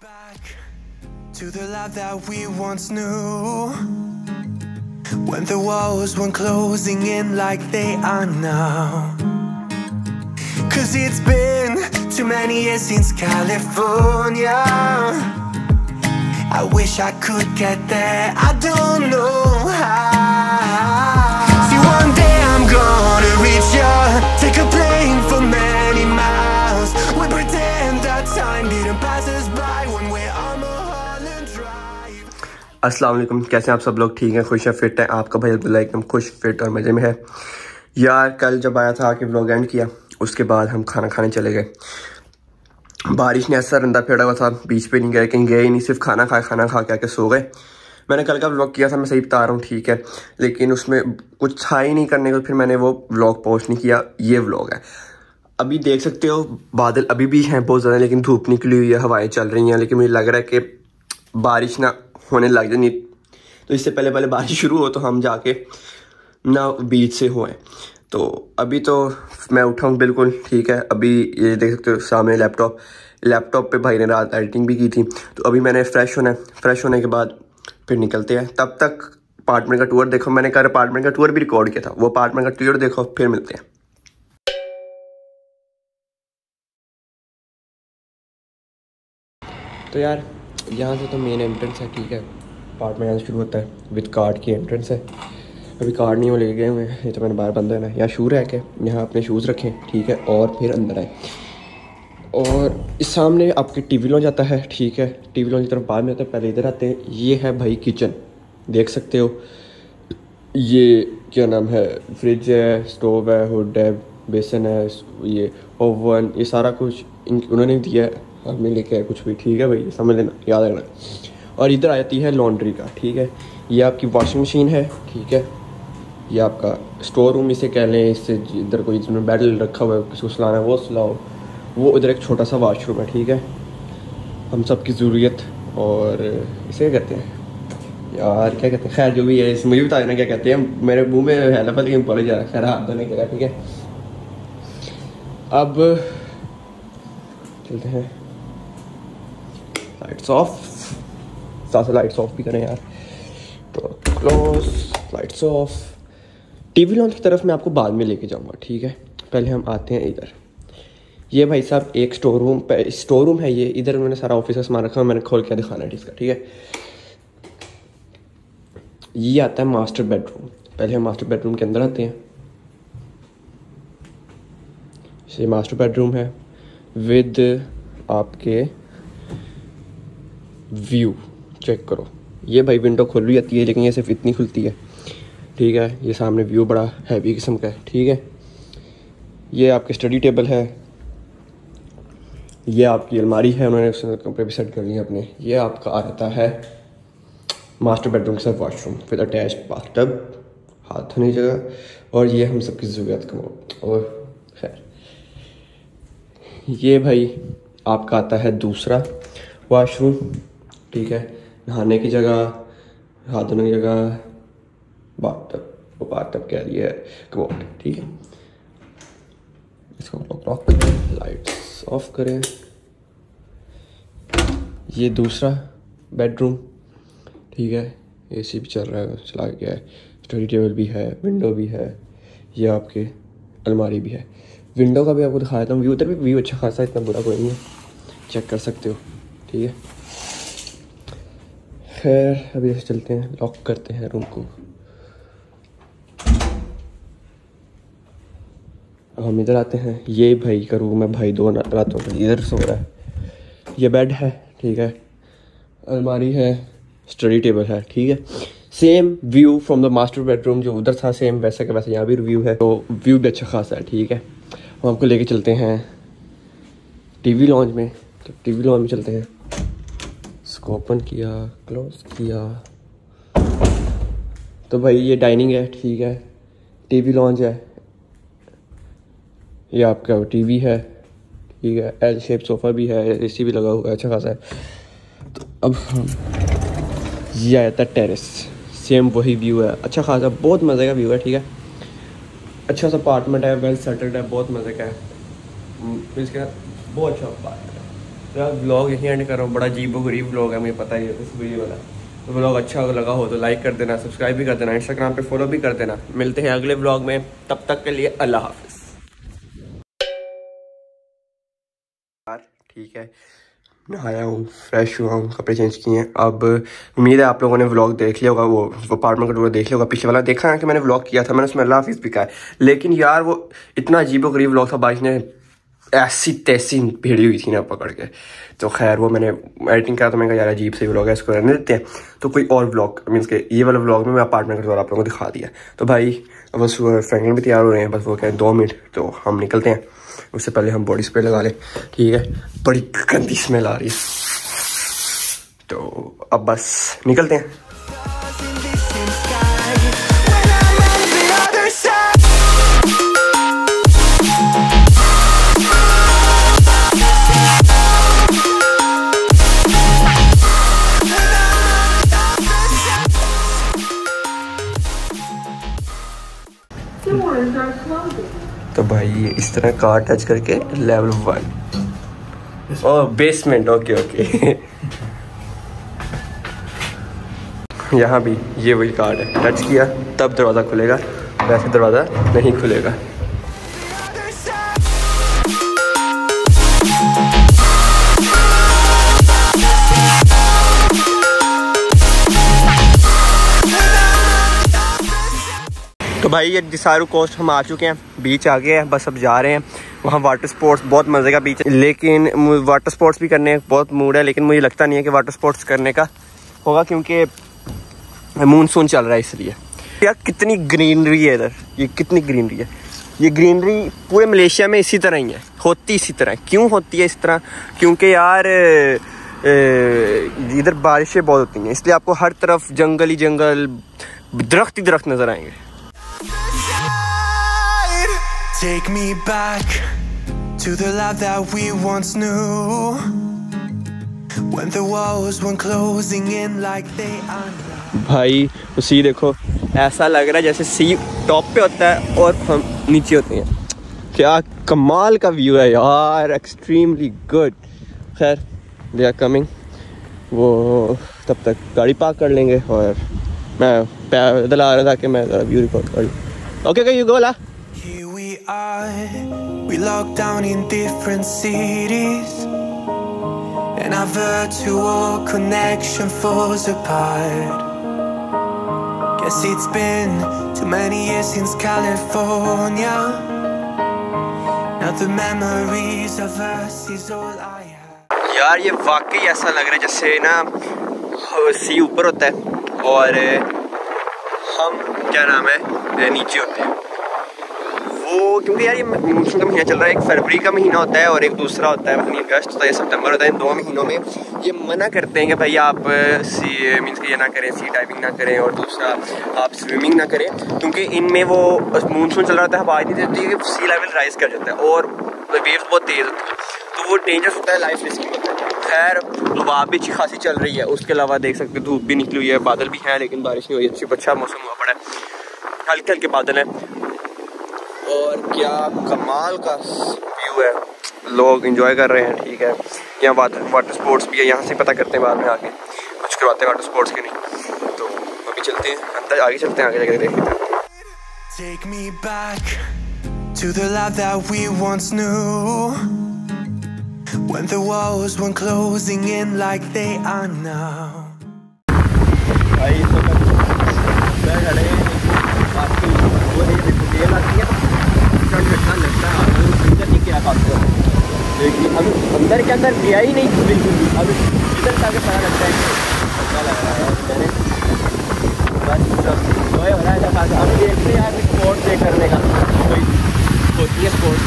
back to the life that we once knew. When the walls weren't closing in like they are now. Cause it's been too many years since California. I wish I could get there, I don't know how. अस्सलाम वालेकुम, कैसे आप सब लोग? ठीक हैं, खुश हैं, फिट हैं। आपका भाई अब्दुल्ला एकदम खुश, फिट और मज़े में है। यार, कल जब आया था आके व्लॉग एंड किया, उसके बाद हम खाना खाने चले गए। बारिश ने ऐसा रंदा फेड़ा हुआ था, बीच पे नहीं गए, कहीं गए ही नहीं, सिर्फ़ खाना खाए, खाना खा के आके सो गए। मैंने कल का व्लॉग किया था, मैं सही बता रहा हूँ, ठीक है। लेकिन उसमें कुछ था ही नहीं करने को, फिर मैंने वो व्लॉग पोस्ट नहीं किया, ये व्लॉग है। अभी देख सकते हो, बादल अभी भी हैं बहुत ज़्यादा, लेकिन धूप निकली हुई है, हवाएँ चल रही हैं, लेकिन मुझे लग रहा है कि बारिश ना होने लग जाए तो इससे पहले पहले बारिश शुरू हो तो हम जाके ना बीच से हुए। तो अभी तो मैं उठा हूँ, बिल्कुल ठीक है। अभी ये देख सकते हो सामने लैपटॉप लैपटॉप पे भाई ने रात एडिटिंग भी की थी। तो अभी मैंने फ्रेश होना है। फ्रेश होने के बाद फिर निकलते हैं। तब तक अपार्टमेंट का टूर देखो। मैंने कल अपार्टमेंट का टूर भी रिकॉर्ड किया था। वो अपार्टमेंट का टूर देखो, फिर मिलते हैं। तो यार यहाँ से तो मेन एंट्रेंस है, ठीक है। अपार्टमेंट यहाँ शुरू होता है। विद कार्ड की एंट्रेंस है। अभी कार्ड नहीं वो ले गए हुए हैं। ये तो मैंने बाहर बंद है। ना यहाँ शू रह के यहाँ अपने शूज़ रखें, ठीक है। और फिर अंदर आए। और इस सामने आपके टीवी लॉन्च आता है, ठीक है। टीवी लॉन्च की तरफ़ बाद में आता है। पहले इधर आते हैं। ये है भाई किचन देख सकते हो। ये क्या नाम है? फ्रिज है स्टोव है हुड है बेसन है, ये ओवन ये सारा कुछ उन्होंने दिया है। हमें लेके आए, कुछ भी। ठीक है भाई समझ लेना, याद रखना। और इधर आ जाती है लॉन्ड्री का, ठीक है? ये आपकी वॉशिंग मशीन है, ठीक है? ये आपका स्टोर रूम इसे कह लें, इससे इधर कोई जिसमें बैड रखा हुआ है किसी को सुलाना है, वो सुलाओ। वो उधर एक छोटा सा वाशरूम है, ठीक है? हम सब की ज़रूरत, और इसे क्या कहते हैं? यार, क्या कहते हैं? खैर, जो भी है, इस मुझे बता देना, क्या कहते हैं? मेरे मुँह में है लफल लेकिन पड़े जा रहा खैर, हाथ धोने का ठीक है? अब, चलते हैं। लाइट्स ऑफ़ साथ लाइट्स ऑफ़ भी करें यार। तो close lights off TV lounge की तरफ़ मैं आपको बाद में लेके जाऊँगा, ठीक है? पहले हम आते हैं इधर। ये भाई साहब एक स्टोर रूम स्टोर रूम है ये। इधर उन्होंने सारा ऑफ़िस का सामान रखा है मैंने खोल के दिखाना है इसका, ठीक है? ये आता है मास्टर बेडरूम पहले हम मास्टर बेडरूम के अंदर आते हैं। ये मास्टर बेडरूम है विद आपके व्यू चेक करो। ये भाई विंडो खुल भी जाती है, लेकिन ये सिर्फ़ इतनी खुलती है। ठीक है, ये सामने व्यू बड़ा हैवी किस्म का है, ठीक है? ये आपके स्टडी टेबल है। ये आपकी अलमारी है, उन्होंने उसमें भी सेट कर लिए अपने। ये आपका आ है। मास्टर बेडरूम से वाशरूम विद अटैच बाथटब हाथ धोने जगह और ये हम सबकी ज़रूरत का और खैर। ये भाई आपका आता है दूसरा वॉशरूम ठीक है। नहाने की जगह, हाथ धोने की जगह, बाथटब, वो बाथटब कह रही है ठीक है। इसको लॉक लाइट्स ऑफ़ करें ये दूसरा बेडरूम ठीक है। एसी भी चल रहा है, चला गया है। स्टडी टेबल भी है विंडो भी है। ये आपके अलमारी भी है। विंडो का भी आपको दिखा देता हूँ व्यू उधर भी व्यू अच्छा खासा, इतना बुरा कोई नहीं है। चेक कर सकते हो, ठीक है। खैर, अभी ऐसे चलते हैं लॉक करते हैं रूम को। हम इधर आते हैं। ये भाई का रूम है, भाई दो रातों का। इधर सो रहा है। ये बेड है, ठीक है। अलमारी है स्टडी टेबल है, ठीक है। Same view from the master bedroom जो उधर था सेम वैसे का वैसे यहाँ भी व्यू है। तो व्यू भी अच्छा खासा है, ठीक है। हम आपको लेके चलते हैं। टीवी लॉन्च में तो टीवी लॉन्च में चलते हैं। इसको ओपन किया क्लोज किया। तो भाई ये डाइनिंग है, ठीक है। टीवी लॉन्च है। ये आपका टीवी है, ठीक है। एल शेप सोफ़ा भी है एसी भी लगा हुआ है अच्छा खासा है। तो अब हम, ये आया था टेरेस सेम वही व्यू है। अच्छा खासा, बहुत मज़े का व्यू है, ठीक है। अच्छा सा अपार्टमेंट है वेल सेटल्ड है, बहुत मज़े का है। इसके बहुत अच्छा अपार्टमेंट तो यार ब्लॉग यहीं एंड कर रहा हूँ। बड़ा अजीब गरीब ब्लॉग है, मुझे पता ही है इस वीडियो वाला। तो ब्लॉग अच्छा लगा हो तो लाइक कर देना सब्सक्राइब भी कर देना इंस्टाग्राम पे फॉलो भी कर देना। मिलते हैं अगले ब्लॉग में, तब तक के लिए अल्लाह हाफिज़। ठीक है। नहाया हूँ फ्रेश हुआ हूँ, कपड़े चेंज किए हैं। अब उम्मीद है आप लोगों ने व्लॉग देख लिया होगा, वो अपार्टमेंट का देख लिया होगा पीछे वाला देखा है कि मैंने व्लॉग किया था, मैंने उसमें अल्लाह हाफिज़ भी कहा है। लेकिन यार, वो इतना अजीब गरीब व्लॉग था बाइक ने ऐसी तैसी भेड़ी हुई थी ना पकड़ के। तो खैर, वो मैंने एडिटिंग करा तो मैंने कहा, यार, अजीब से व्लॉग है, इसको रहने देते हैं। तो कोई और व्लॉग मीन्स के ये वाला व्लॉग में मैं अपार्टमेंट का द्वारा आप लोगों को दिखा दिया। तो भाई बस फ्रेंकलिन भी तैयार हो रहे हैं, बस वो कहें दो मिनट तो हम निकलते हैं। उससे पहले हम बॉडी स्प्रे लगा लें। ठीक है? बड़ी गंदी स्मेल आ रही है। तो अब बस निकलते हैं। भाई इस तरह कार टच करके लेवल वन और बेसमेंट ओके ओके यहाँ भी ये वही कार्ड है। टच किया, तब दरवाज़ा खुलेगा। वैसे दरवाज़ा नहीं खुलेगा। तो भाई, ये डिसारू कोस्ट हम आ चुके हैं। बीच आ गए हैं, बस अब जा रहे हैं। वहाँ वाटर स्पोर्ट्स बहुत मज़े का बीच है। लेकिन वाटर स्पोर्ट्स भी करने बहुत मूड है, लेकिन मुझे लगता नहीं है कि वाटर स्पोर्ट्स करने का होगा, क्योंकि मानसून चल रहा है इसलिए। यार, कितनी ग्रीनरी है इधर। ये कितनी ग्रीनरी है। ये ग्रीनरी पूरे मलेशिया में इसी तरह ही है। होती इसी तरह क्यों होती है इस तरह? क्योंकि यार इधर बारिशें बहुत होती हैं। इसलिए आपको हर तरफ़ जंगल ही जंगल, दरख्त ही दरख्त नज़र आएँगे। Take me back to the life that we once knew. When the walls weren't closing in like they are भाई सी देखो, ऐसा लग रहा है जैसे सी टॉप पे होता है और हम नीचे होते हैं। क्या कमाल का व्यू है यार एक्सट्रीमली गुड खैर दे आर कमिंग वो तब तक गाड़ी पार्क कर लेंगे और मैं पैदल आ रहा था कि मैं व्यू रिकॉर्ड कर लूँ। ओके यू गो ला। are We locked down in different cities And our virtual connection falls apart Guess it's been too many years since California Now the memories of us is all I have यार ये वाकई ऐसा लग रहा है जैसे ना सी ऊपर होता है और हम क्या नाम है नीचे होते हैं वो क्योंकि यार ये मानसून का महीना चल रहा है, एक फरवरी का महीना होता है और एक दूसरा होता है अपनी अगस्त होता है सितंबर होता है, इन दो महीनों में ये मना करते हैं कि भाई आप सी मीन्स ये ना करें सी डाइविंग ना करें और दूसरा आप स्विमिंग ना करें, क्योंकि इनमें वो मानसून चल रहा था हवा इतनी देती है सी लेवल राइज कर जाता है और वेव्स बहुत तेज़ होती है। तो वो डेंजरस होता है लाइफ रिस्किंग होता है। खैर, हवा भी अच्छी खासी चल रही है, उसके अलावा देख सकते धूप भी निकली हुई है, बादल भी हैं, लेकिन बारिश नहीं हुई अच्छी अच्छा मौसम हुआ पड़ा है। हल्के हल्के बादल हैं। और क्या कमाल का व्यू है। लोग इंजॉय कर रहे हैं ठीक है। यहाँ वाटर वाटर स्पोर्ट्स भी है यहाँ से पता करते हैं बाद में आके कुछ करवाते हैं वाटर स्पोर्ट्स के नहीं। तो अभी चलते हैं अंदर आगे चलते हैं आगे जाकर देखते हैं। Take me back to the life that we once knew. When the walls weren't closing in like they are now. भाई तो मैं खड़े बाकी वो देखो ये लगती है। ठंड लगता है अंदर नहीं क्या खाते लेकिन अभी अंदर के अंदर गया ही नहीं बिल्कुल भी अब इधर जाके पता लगता है अच्छा लग रहा है मैंने बस सब हो रहा है खासा हम देखते हैं यार स्पोर्ट डे करने का कोई होती है sport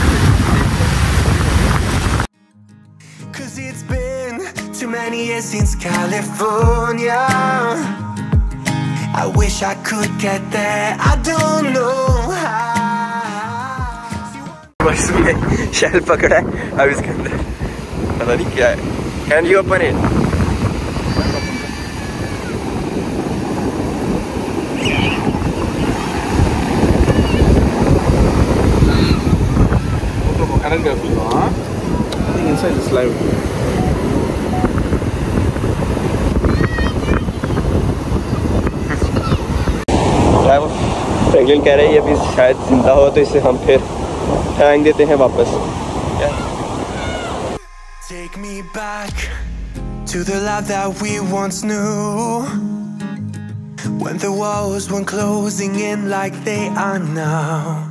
it's been too many years since California. I wish I could get there, I don't know how. बस में शैल पकड़ा है अब इसके अंदर पता नहीं क्या है can you open it? I think inside is live. Driver Franklin कह रहे हैं, अभी शायद ज़िंदा हो तो इसे हम फिर फेंक देते हैं वापस Take me back to the life that we once knew. When the walls weren't closing in like they are now.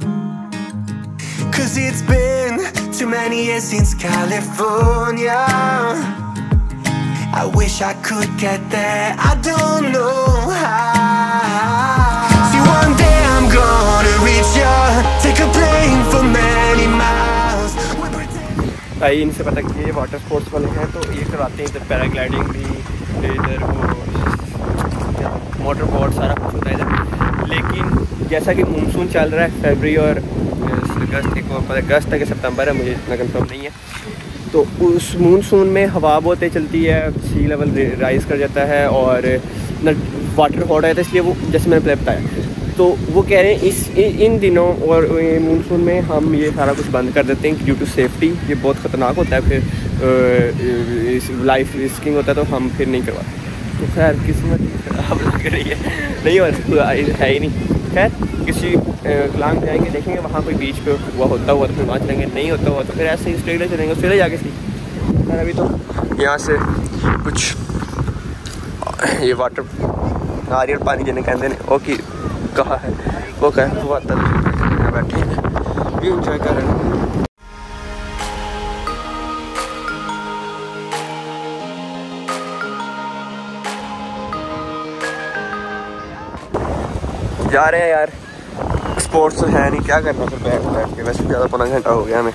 Cause it's been too many years since California. I wish I could get there, I don't know how. भाई, इनसे पता कि ये water sports वाले हैं तो ये करवाते हैं इधर पैराग्लाइडिंग भी इधर वो मोटर बोट सारा कुछ होता है इधर। लेकिन जैसा कि मानसून चल रहा है फरवरी और अगस्त और अगस्त तक सितंबर है, मुझे इतना कंफर्म नहीं है। तो उस मानसून में हवा बहुत चलती है सी लेवल राइज कर जाता है और वाटर हॉट रहता है, इसलिए वो, जैसे मैंने पहले बताया तो वो कह रहे हैं, इस, इ- इन दिनों और मानसून में हम ये सारा कुछ बंद कर देते हैं ड्यू टू सेफ्टी ये बहुत ख़तरनाक होता है, फिर इस लाइफ रिस्किंग होता है तो हम फिर नहीं करवाते। तो खैर, किस्मत खराब लग रही है। नहीं हो है ही नहीं। खैर, किसी क्लांग जाएँगे, देखेंगे, वहाँ कोई बीच पे हुआ होता हुआ तो फिर वहाँ चलेंगे नहीं होता हुआ तो फिर ऐसे ही स्ट्रेट चलेंगे ऑस्ट्रेलिया जाके सी खैर, अभी तो यहाँ से कुछ, ये वाटर नारियल पानी जिन्हें कहते हैं वो की कहा है वो कहा है वो बैठे हैं भी इंजॉय कर रहे हैं जा रहे हैं यार स्पोर्ट्स तो है नहीं क्या करना फिर बैठ बैठ के वैसे ज़्यादा पौना घंटा हो गया हमें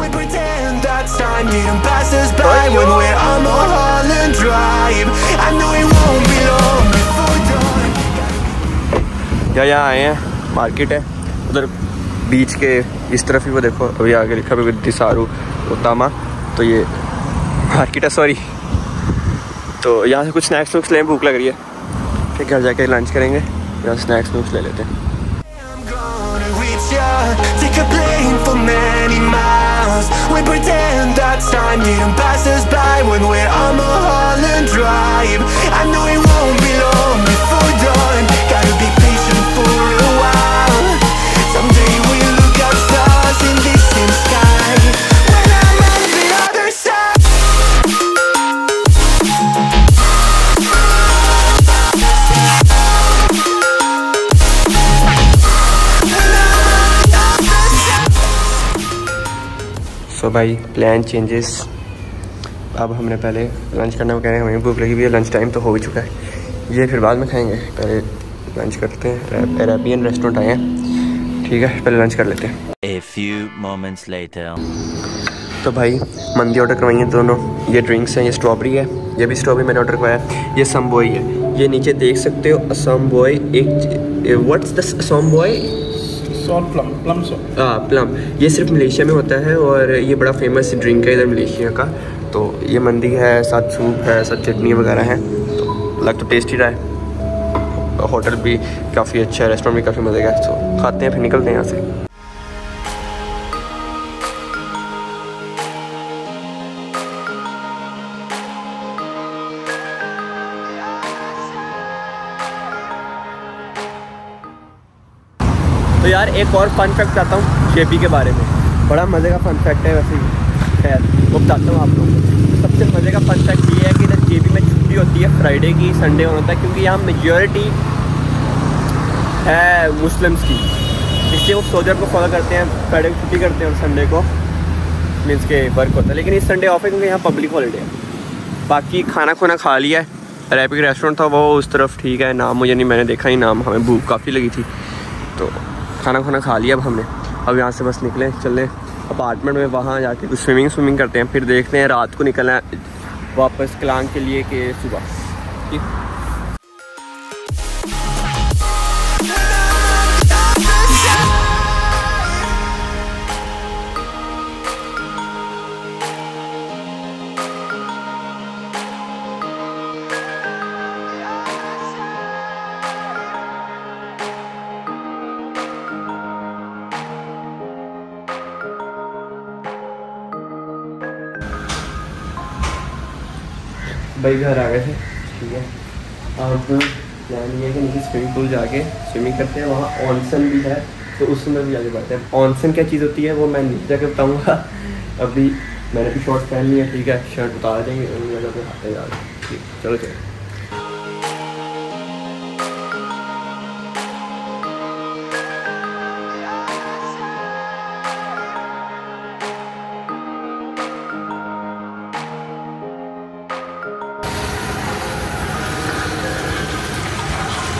We pretend that time didn't pass us by when we're on Mulholland Drive. I know it won't be long. या यहाँ आए हैं मार्केट है। उधर बीच के इस तरफ़ ही वो देखो, अभी आगे लिखा भी दिसारू उतामा। तो ये मार्केट है सॉरी तो यहाँ से कुछ स्नैक्स वैक्स लें, भूख लग रही है। फिर घर जाके लंच करेंगे, यहाँ स्नैक्स वैक्स ले लेते हैं। भाई प्लान चेंजेस अब हमने पहले लंच करना कह रहे हैं हमें भूख लगी हुई है लंच टाइम तो हो ही चुका है। ये फिर बाद में खाएँगे पहले लंच करते हैं। अरेबियन रेस्टोरेंट आए हैं। ठीक है पहले लंच कर लेते हैं। A few moments later. तो भाई मंदी ऑर्डर करवाई है दोनों। ये ड्रिंक्स हैं ये स्ट्रॉबेरी है। ये भी स्ट्रॉबेरी मैंने ऑर्डर करवाया है। ये समबॉय है। ये नीचे देख सकते हो असम बॉय एक what's the Assam boy salt plum plum salt हाँ प्लम ये सिर्फ़ मलेशिया में होता है और ये बड़ा फ़ेमस ड्रिंक है इधर मलेशिया का। तो ये मंदी है, साथ सूप है, साथ चटनी वगैरह है। तो लग तो टेस्टी रहा है। होटल भी काफ़ी अच्छा है रेस्टोरेंट भी काफ़ी मज़े का है। तो खाते हैं, फिर निकलते हैं यहाँ से। तो यार एक और फन फैक्ट बताता हूँ जेपी के बारे में। बड़ा मज़े का फन फैक्ट है वैसे ही। खैर, वो बताता हूँ आप लोगों को सबसे मज़े का फन फैक्ट ये है कि इधर जेपी में छुट्टी होती है फ्राइडे की संडे होता है, क्योंकि यहाँ मेजोरिटी है मुस्लिम्स की। इसलिए वो सोजर को फॉलो करते हैं फ्राइडे को छुट्टी करते हैं और संडे को मीन्स के वर्क होता है। लेकिन इस संडे ऑफ़ है क्योंकि यहाँ पब्लिक हॉलीडे है। बाकी खाना खुना खा लिया है। रैपिक रेस्टोरेंट था, वो उस तरफ़ ठीक है। नाम मुझे नहीं, मैंने देखा ही, नाम हमें भूख काफ़ी लगी थी। तो खाना खाना खा लिया अब हमने। अब यहाँ से बस निकले, चले। अपार्टमेंट में वहाँ जाके कुछ स्विमिंग स्विमिंग करते हैं। फिर देखते हैं रात को निकलना है वापस कलांग के लिए कि सुबह। ठीक? भाई घर आ गए थे, ठीक है। अब प्लान ये है कि नीचे स्विमिंग पूल जाके स्विमिंग करते हैं, वहाँ ऑनसन भी है तो उसमें भी आगे बढ़ते हैं। ऑनसन क्या चीज़ होती है, वो मैं नीचे जाकर बताऊँगा। अभी मैंने भी शॉर्ट्स पहन लिया ठीक है शर्ट उतार देंगे और जगह पे खाते जा ठीक, चलो चलो।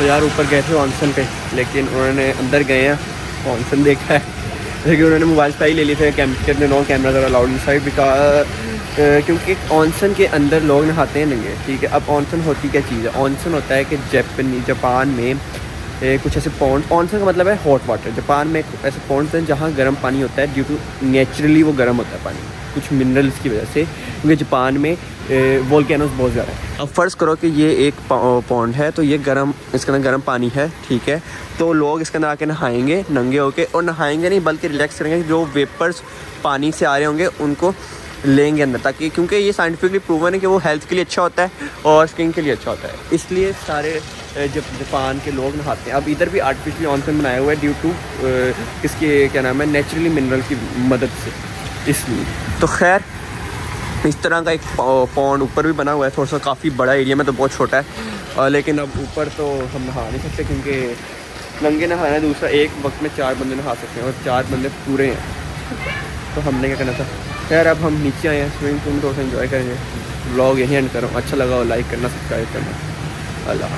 तो यार ऊपर गए थे ऑनसन पे, लेकिन उन्होंने अंदर गए हैं ऑनसन देखा है। लेकिन उन्होंने मोबाइल पे ही ले लिए थे कैम कितने नो कैमरा ज़रा अलाउड साइड बिकॉज़ क्योंकि ऑनसन के अंदर लोग नहाते हैं नहीं ठीक है? अब ऑनसन होती क्या चीज़ है? ऑनसन होता है कि जैपनी जापान में कुछ ऐसे पॉन्ड ऑनसन का मतलब है हॉट वाटर जापान में ऐसे पॉन्ड्स हैं जहाँ गर्म पानी होता है ड्यू टू नेचुरली वो गर्म होता है पानी। कुछ मिनरल्स की वजह से, क्योंकि जापान में वोल्केनोस बहुत ज़्यादा है। अब फ़र्ज़ करो कि ये एक पॉन्ड है तो ये गर्म, इसके अंदर गर्म पानी है, ठीक है? तो लोग इसके अंदर आके नहाएँगे, नंगे होके, और नहाएँगे नहीं, बल्कि रिलैक्स करेंगे जो वेपर्स पानी से आ रहे होंगे, उनको लेंगे अंदर, ताकि, क्योंकि ये साइंटिफिकली प्रूवन है कि वो हेल्थ के लिए अच्छा होता है, और स्किन के लिए अच्छा होता है। इसलिए सारे जब जापान के लोग नहाते हैं। अब इधर भी आर्टिफिशियल ऑनसन बनाया हुआ है ड्यू टू इसके, क्या नाम है नेचुरली मिनरल की मदद से। इसलिए। तो खैर, इस तरह का एक पौंड ऊपर भी बना हुआ है थोड़ा सा काफ़ी बड़ा एरिया में तो बहुत छोटा है। लेकिन अब ऊपर तो हम नहा नहीं सकते क्योंकि नंगे नहाना है, दूसरा एक वक्त में चार बंदे नहा सकते हैं और चार बंदे पूरे हैं। तो हमने क्या करना था? खैर, अब हम नीचे आए हैं, स्विमिंग पूल में थोड़ा सा इन्जॉय करेंगे। ब्लॉग यहीं एंड करो। अच्छा लगा हो लाइक करना सब्सक्राइब करना। अल्लाह